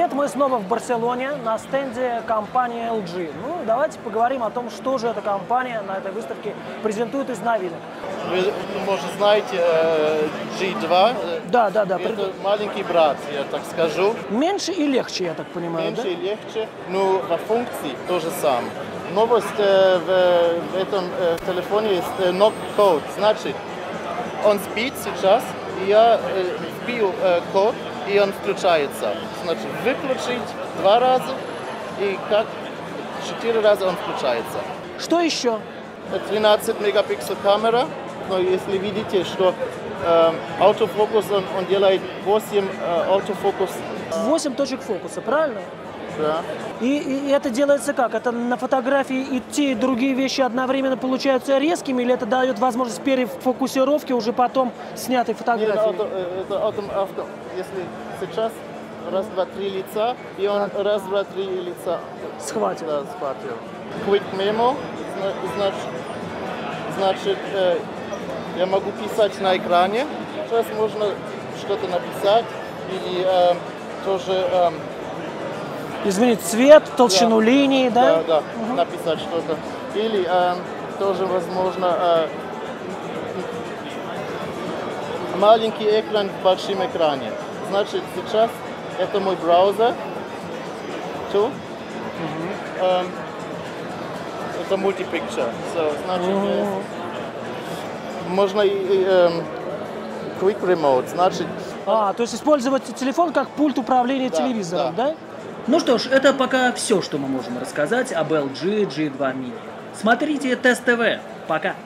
Привет, мы снова в Барселоне на стенде компании LG. Ну, давайте поговорим о том, что же эта компания на этой выставке презентует из новинок. Вы, может, знаете э, G2? э, Да, да, да. Это маленький брат, я так скажу. Меньше и легче, я так понимаю, Меньше да? и легче, но во функции тоже сам. Новость э, в, в этом э, телефоне есть э, knock code. Значит, он спит сейчас, и я э, вбил э, код, и он включается. Значит, выключить два раза, и как четыре раза он включается. Что еще? 13 мегапиксель камера, но если видите, что э, автофокус, он, он делает 8 э, автофокус. 8 точек фокуса, правильно? Да. И, и это делается как? Это на фотографии и те, и другие вещи одновременно получаются резкими, или это дает возможность перефокусировки уже потом снятой Нет, фотографии? авто, э, это авто, авто. Если сейчас раз, два, три лица, и он раз, два, три лица Схватил. да, схватил. Quick memo, зна- значит, значит э, я могу писать на экране. Сейчас можно что-то написать или э, тоже э, Изменить цвет, толщину Да. линии, да? да, да, написать что-то. Или э, тоже возможно э, маленький экран в большом экране. Значит, сейчас это мой браузер. Ту. Эм, это multipicture. So, значит, э, можно и, и, эм, quick remote. Значит, А, то есть использовать телефон как пульт управления Да, телевизором, да? да. Ну что ж, это пока все, что мы можем рассказать об LG G2 Mini. Смотрите Тест ТВ. Пока.